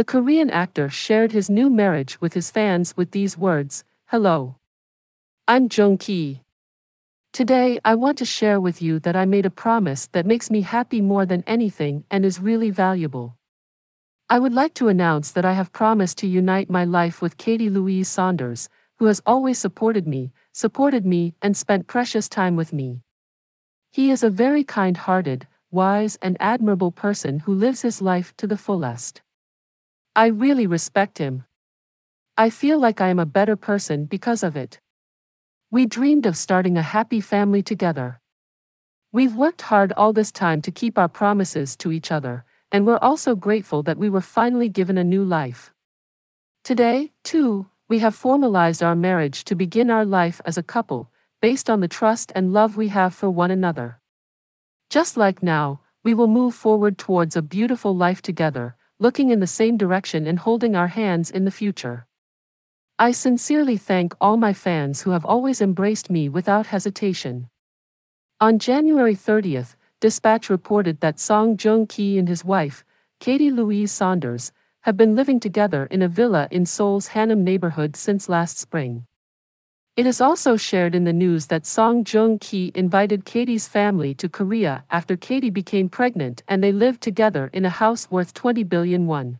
The Korean actor shared his new marriage with his fans with these words Hello. I'm Joong Ki. Today, I want to share with you that I made a promise that makes me happy more than anything and is really valuable. I would like to announce that I have promised to unite my life with Katy Louise Saunders, who has always supported me, supported me, and spent precious time with me. He is a very kind hearted, wise, and admirable person who lives his life to the fullest. I really respect him. I feel like I am a better person because of it. We dreamed of starting a happy family together. We've worked hard all this time to keep our promises to each other, and we're also grateful that we were finally given a new life. Today, too, we have formalized our marriage to begin our life as a couple, based on the trust and love we have for one another. Just like now, we will move forward towards a beautiful life together, looking in the same direction and holding our hands in the future. I sincerely thank all my fans who have always embraced me without hesitation. On January 30th, Dispatch reported that Song Joong Ki and his wife, Katy Louise Saunders, have been living together in a villa in Seoul's Hannam neighborhood since last spring. It is also shared in the news that Song Joong Ki invited Katy's family to Korea after Katy became pregnant and they lived together in a house worth 20 billion won.